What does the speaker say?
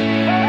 Hey!